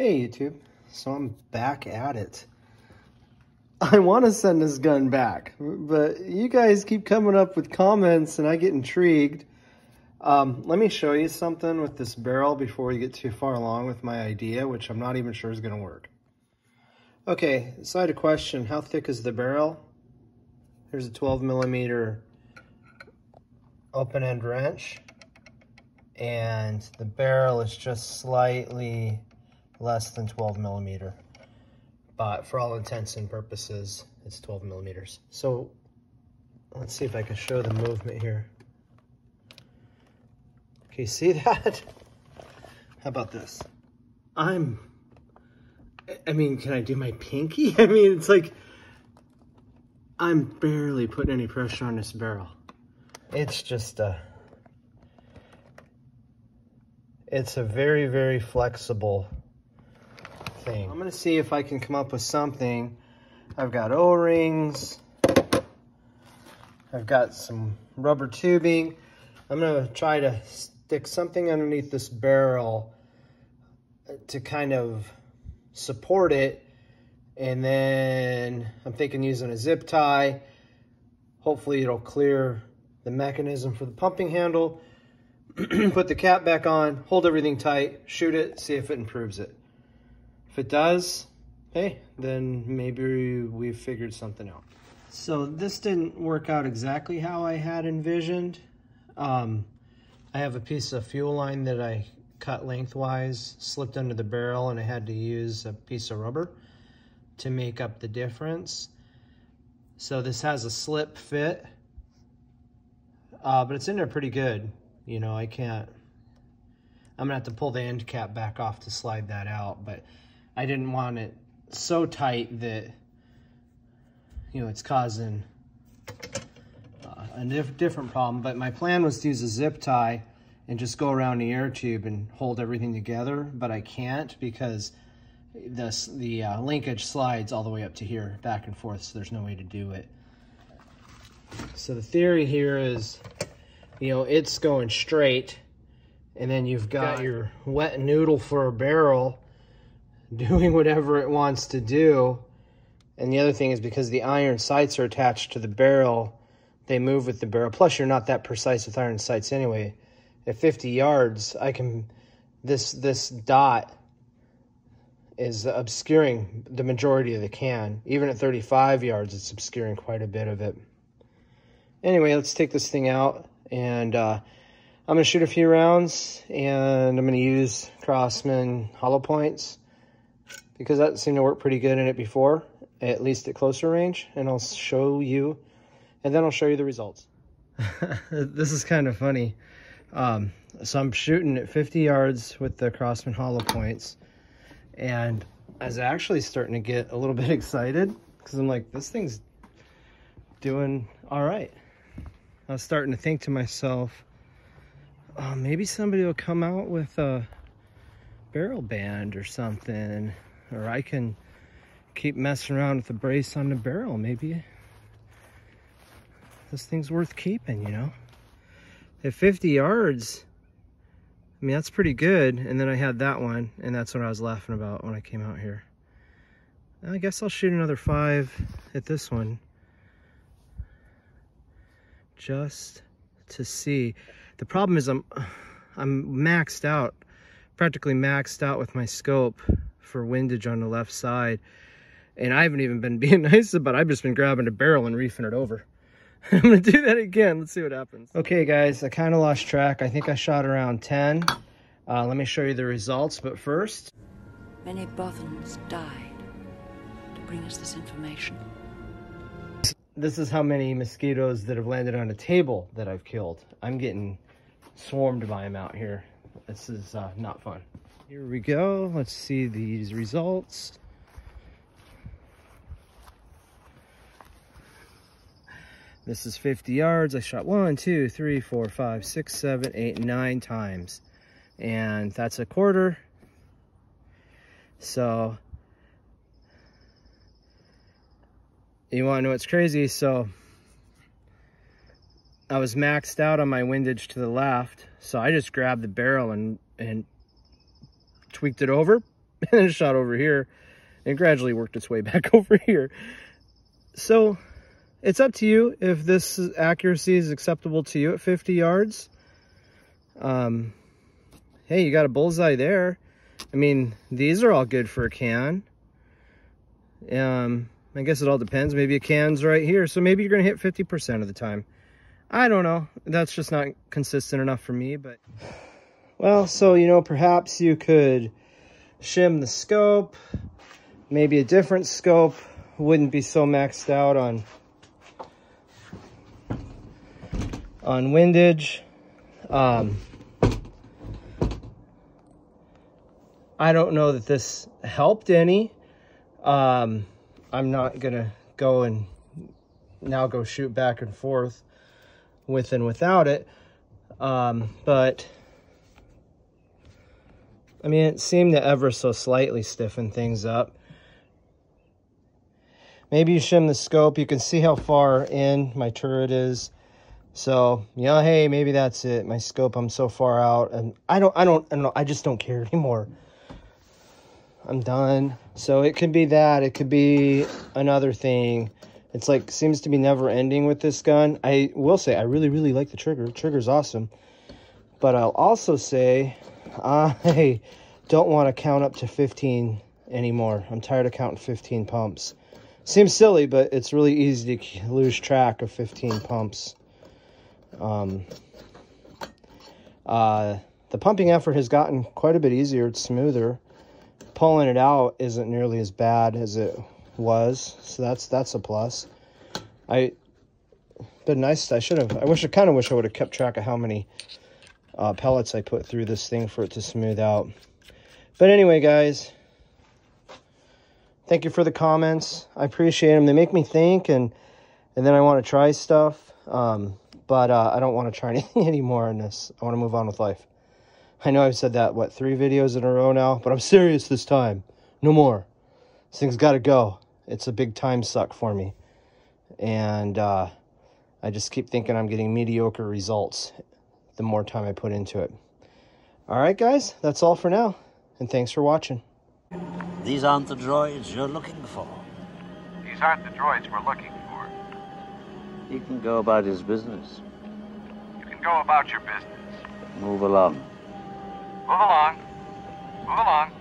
Hey YouTube, so I'm back at it. I want to send this gun back, but you guys keep coming up with comments and I get intrigued. Um, let me show you something with this barrel before we get too far along with my idea, which I'm not even sure is going to work. Okay, so I had a question. How thick is the barrel? Here's a 12 millimeter open end wrench. And the barrel is just slightly less than 12 millimeter. But for all intents and purposes, it's 12 millimeters. So let's see if I can show the movement here. Okay, see that? How about this? I'm, I mean, can I do my pinky? I mean, it's like, I'm barely putting any pressure on this barrel. It's just a, it's a very, very flexible thing. I'm gonna see if I can come up with something. I've got O-rings. I've got some rubber tubing. I'm gonna try to stick something underneath this barrel to kind of support it. And then I'm thinking using a zip tie. Hopefully it'll clear the mechanism for the pumping handle. Put the cap back on, hold everything tight, shoot it, see if it improves it. If it does, hey, then maybe we've figured something out. So this didn't work out exactly how I had envisioned. Um, I have a piece of fuel line that I cut lengthwise, slipped under the barrel, and I had to use a piece of rubber to make up the difference. So this has a slip fit, uh, but it's in there pretty good. You know, I can't, I'm gonna have to pull the end cap back off to slide that out, but I didn't want it so tight that, you know, it's causing a diff different problem, but my plan was to use a zip tie and just go around the air tube and hold everything together, but I can't because this the uh, linkage slides all the way up to here, back and forth, so there's no way to do it. So the theory here is, you know, it's going straight, and then you've got your wet noodle for a barrel doing whatever it wants to do. And the other thing is because the iron sights are attached to the barrel, they move with the barrel. Plus, you're not that precise with iron sights anyway. At 50 yards, I can, this, this dot is obscuring the majority of the can. Even at 35 yards, it's obscuring quite a bit of it. Anyway, let's take this thing out and uh, I'm gonna shoot a few rounds and I'm gonna use Crosman hollow points because that seemed to work pretty good in it before, at least at closer range. And I'll show you and then I'll show you the results. this is kind of funny. Um, so I'm shooting at 50 yards with the Crosman hollow points and I was actually starting to get a little bit excited because I'm like, this thing's doing all right. I was starting to think to myself, oh, maybe somebody will come out with a barrel band or something, or I can keep messing around with the brace on the barrel. Maybe this thing's worth keeping, you know? At 50 yards, I mean, that's pretty good. And then I had that one, and that's what I was laughing about when I came out here. I guess I'll shoot another five at this one. Just to see. The problem is I'm, I'm maxed out, practically maxed out with my scope for windage on the left side. And I haven't even been being nice about it. I've just been grabbing a barrel and reefing it over. I'm gonna do that again. Let's see what happens. Okay guys, I kind of lost track. I think I shot around 10. Uh, let me show you the results, but first. Many Bothans died to bring us this information. This is how many mosquitoes that have landed on a table that I've killed. I'm getting swarmed by them out here. This is uh, not fun. Here we go. Let's see these results. This is 50 yards. I shot one, two, three, four, five, six, seven, eight, nine times. And that's a quarter. So you want to know what's crazy? So I was maxed out on my windage to the left. So I just grabbed the barrel and, and tweaked it over, and it shot over here and gradually worked its way back over here. So it's up to you if this accuracy is acceptable to you at 50 yards. Um, hey, you got a bullseye there. I mean, these are all good for a can. Um, I guess it all depends. Maybe a can's right here. So maybe you're going to hit 50% of the time. I don't know. That's just not consistent enough for me, but... Well, so, you know, perhaps you could shim the scope. Maybe a different scope wouldn't be so maxed out on on windage. Um, I don't know that this helped any. Um, I'm not going to go and now go shoot back and forth with and without it. Um, but, I mean, it seemed to ever so slightly stiffen things up. Maybe you shim the scope. You can see how far in my turret is. So, yeah, hey, maybe that's it. My scope, I'm so far out. And I don't, I don't, I don't know. I just don't care anymore. I'm done. So it could be that. It could be another thing. It's like, seems to be never ending with this gun. I will say, I really, really like the trigger. Trigger's awesome. But I'll also say, I don't want to count up to 15 anymore. I'm tired of counting 15 pumps. Seems silly, but it's really easy to lose track of 15 pumps. Um, uh, the pumping effort has gotten quite a bit easier. It's smoother. Pulling it out isn't nearly as bad as it was, so that's that's a plus. I been nice. I should have. I wish. I kind of wish I would have kept track of how many uh, pellets I put through this thing for it to smooth out. But anyway, guys, thank you for the comments. I appreciate them. They make me think, and and then I want to try stuff. Um, but uh, I don't want to try anything anymore in this. I want to move on with life. I know I've said that, what, three videos in a row now? But I'm serious this time. No more. This thing's got to go. It's a big time suck for me. And uh, I just keep thinking I'm getting mediocre results the more time I put into it. All right, guys, that's all for now. And thanks for watching. These aren't the droids you're looking for. These aren't the droids we're looking for. He can go about his business. You can go about your business. Move along. Move along. Move along.